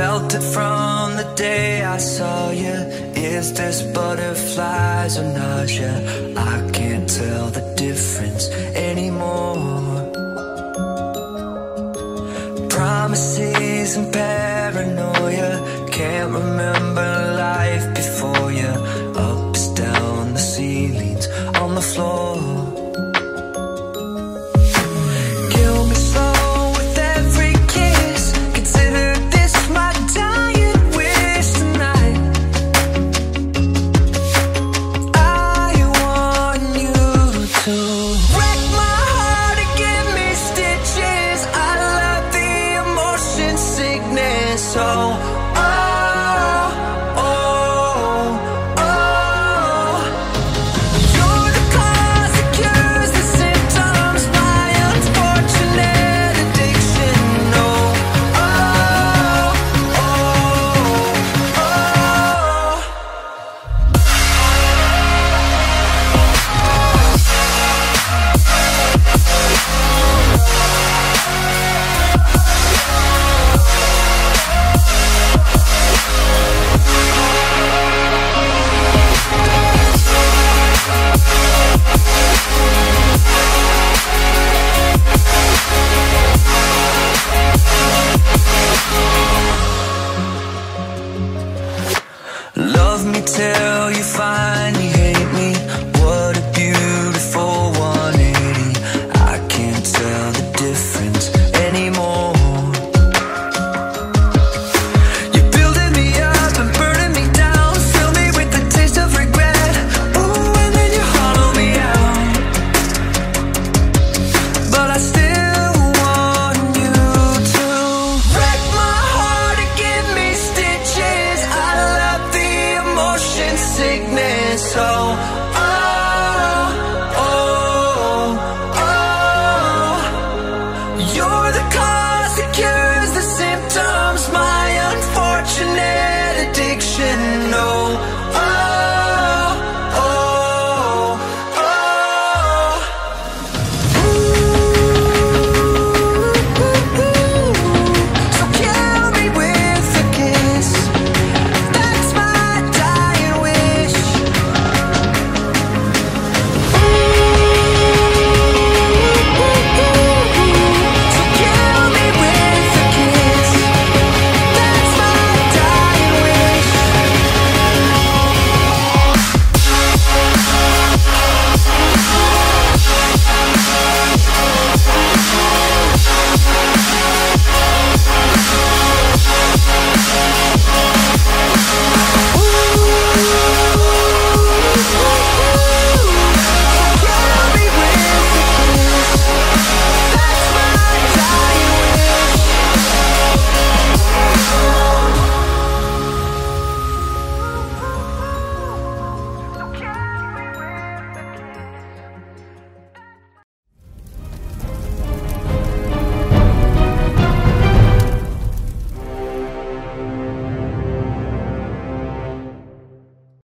felt it from the day I saw you. Is this butterflies or nausea? I can't tell the difference anymore. Promises and paranoia. Can't remember